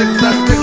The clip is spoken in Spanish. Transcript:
zigzag.